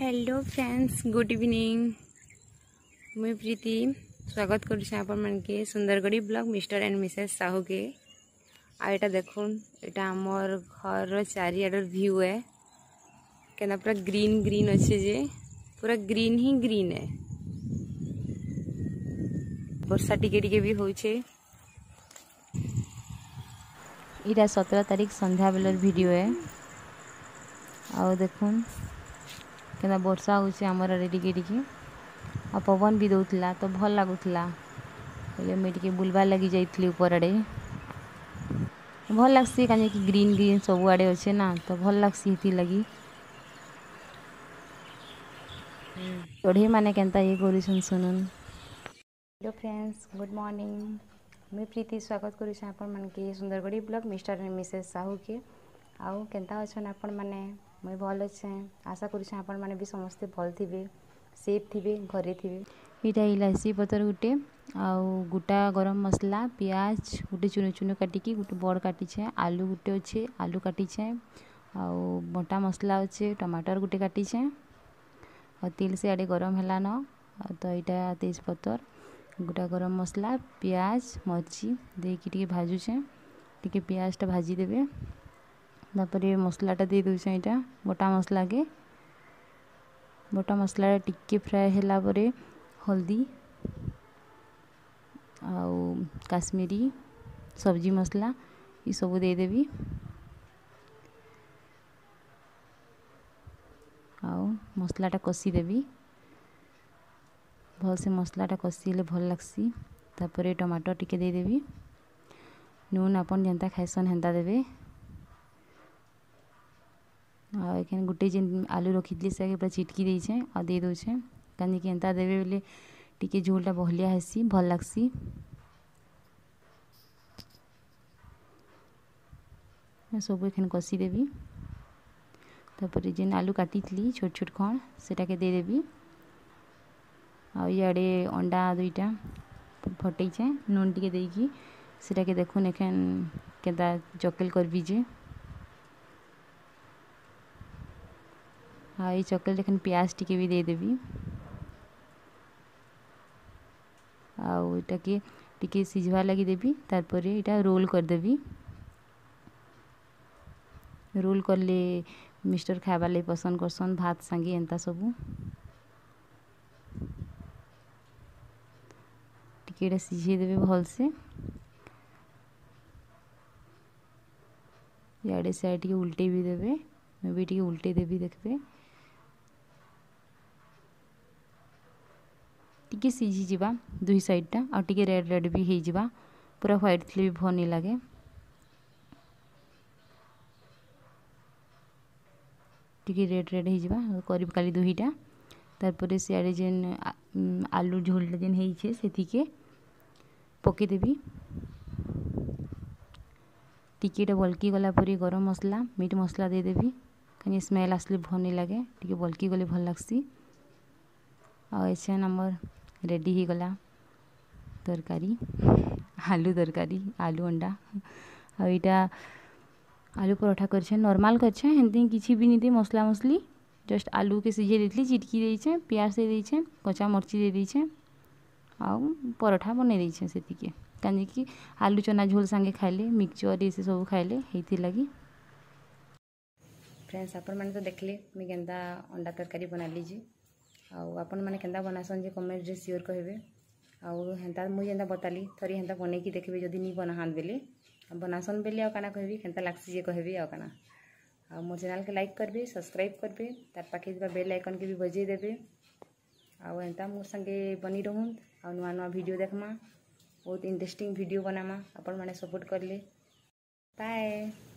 hello friends good evening मुई प्रीति स्वागत करुचे आपण मानके सुंदरगढ़ी block Mr and Mrs Sahu के आ एटा देखुन एटा घर चार व्यू है केना पूरा ग्रीन ग्रीन अच्छे जे पूरा ग्रीन ही ग्रीन है वर्षा टिके टिके भी होछे इटा सत्रह तारीख संध्या बेलर भिडियो है आउ देखुन क्या बर्षा होमर आड़े टी आ पवन भी दौला तो भल लगुला मुझे बुलवा लगे जापर आड़े भल लगसी क्या कि ग्रीन ग्रीन सब आड़े अच्छे ना तो भल लगसी इतनी लगी चढ़ी मैंने के कर हेलो फ्रेंड्स गुड मॉर्निंग मुई प्रीति स्वागत कर आपण सुंदरगढ़ी block Mr and Mrs Sahu के आउ के अच्छे आपण मैंने ମୁଇଁ ଭଲ୍ ଅଛେଁ ଆଶା କରୁଛେଁ ଆପଣମାନେ ବି ସମସ୍ତେ ଭଲ୍ ଥିବେ ସେଫ୍ ଥିବେ ଘରେ ଥିବେ ଇଟା ଇଲାଚି ପତର୍ ଗୁଟେ ଆଉ ଗୁଟା ଗରମ୍ ମସ୍ଲା ପିଆଜ୍ ଗୁଟେ ଚୁନୁ ଚୁନୁ କାଟିକି ଗୁଟେ ବଡ଼୍ କାଟିଛେଁ ଆଲୁ ଗୁଟେ ଅଛେ ଆଲୁ କାଟିଛେଁ ଆଉ ବଟା ମସ୍ଲା ଅଛେ ଟମାଟର୍ ଗୁଟେ କାଟିଛେଁ ଆଉ ତେଲ୍ ସିଆଡ଼େ ଗରମ୍ ହେଲାନ ଆଉ ତ ଇଟା ତେଜ୍ ପତର୍ ଗୁଟା ଗରମ୍ ମସ୍ଲା ପିଆଜ୍ ମର୍ଚି ଦେଇକି ଟିକେ ଭାଜୁଛେଁ ଟିକେ ପିଆଜ୍ଟା ଭାଜି ଦେବେ तापर मसलाटा दे दूस यहाँ बटा मसला के बटा मसला टिके फ्राए हेलापर हल्दी आउ काश्मीरी सब्जी मसला ये सब देदेवी आउ मसलाटा कषिदेवी भल से मसलाटा कषिले भल लग्सी तापर टमाटो टिके देदेवी नून आपन जनता खाएसन हेन्ता देवे ଆଉ ଏଖେନ୍ ଗୁଟେ ଯେନ୍ ଆଲୁ ରଖିଥିଲି ସେଟାକେ ପୁରା ଚିଟ୍କି ଦେଇଛେଁ ଆଉ ଦେଇ ଦଉଛେଁ କାହିଁକି ଏନ୍ତା ଦେବେ ବେଲେ ଟିକେ ଝୋଲ୍ଟା ବହଲିଆ ହେସି ଭଲ୍ ଲାଗ୍ସି ସବୁ ଏଖେନ୍ କଷିଦେବି ତାପରେ ଯେନ୍ ଆଲୁ କାଟିଥିଲି ଛୋଟ ଛୋଟ ଖଣ ସେଟାକେ ଦେଇଦେବି ଆଉ ଇଆଡ଼େ ଅଣ୍ଡା ଦୁଇଟା ଫଟେଇଛେଁ ନୁନ୍ ଟିକେ ଦେଇକି ସେଟାକେ ଦେଖୁନ୍ ଏଖେନ୍ କେନ୍ତା ଚକେଲ୍ କରିବି ଯେ हाँ चकल एखन प्याज टी भी देदेवि के टी सीझवार लगे देवी तारपर यहाँ रोल करदेवि रोल कले मिस्टर खाइबार लगे पसंद करसन भात सांगे एंता सबू टी यहाँ सीझेदेवे भलसे इे सैड टे उल्टे भी देवे मैं भी टे उल्टे देवी देखते टी सीझीजा दुई सैडटा आगे रेड रेड भी होगा पूरा ह्वैट थी भी भनि लगे टी रेड रेड हो कल दुईटा तापर सियाड़े जेन आलू झोलटा जेन होती पकईदेवी टिकेटा बल्कि गलापुर गरम मसला मीट मसला देदेवी कहीं स्मेल आसली भल नहीं लगे टी बल्कि गले भल लग्सी आम रेडी ही गला तरकारी आलू तरकारी आलू अंडा और आलू परोठा कर नॉर्मल कर मसला मसली जस्ट आलू के सीझे दी चिटकी देचे प्याज दे दीचे कचा मर्ची दे दीचे आउ परोठा बन दे से कहीं कि आलू चना झोल सागे खाइले मिक्सचर ये सब खाइले लगी फ्रेंड्स आप तो देखले मुझे अंडा तरकारी बना लीजिए ଆଉ ଆପଣମାନେ କେନ୍ତା ବନାସନ୍ ଯେ କମେଣ୍ଟରେ ସିଓର କହିବେ ଆଉ ହେନ୍ତା ମୁଇଁ ଯେନ୍ତା ବତାଲି ଥରେ ହେନ୍ତା ବନେଇକି ଦେଖିବି ଯଦି ନି ବନାହାନ୍ ବେଲେ ବନାସନ୍ ବେଲେ ଆଉ କାଣା କହିବି କେନ୍ତା ଲାଗ୍ସି ଯେ କହିବି ଆଉ କାଣା ଆଉ ମୋ ଚ୍ୟାନେଲ୍କେ ଲାଇକ୍ କରିବେ ସବସ୍କ୍ରାଇବ୍ କରିବେ ତାର୍ ପାଖେ ଥିବା ବେଲ୍ ଆଇକନ୍କେ ବି ବଜେଇ ଦେବେ ଆଉ ଏନ୍ତା ମୋ ସାଙ୍ଗେ ବନି ରହୁନ୍ ଆଉ ନୂଆ ନୂଆ ଭିଡ଼ିଓ ଦେଖ୍ମା ବହୁତ ଇଣ୍ଟରେଷ୍ଟିଂ ଭିଡ଼ିଓ ବନାମା ଆପଣମାନେ ସପୋର୍ଟ କଲେ ବାଏ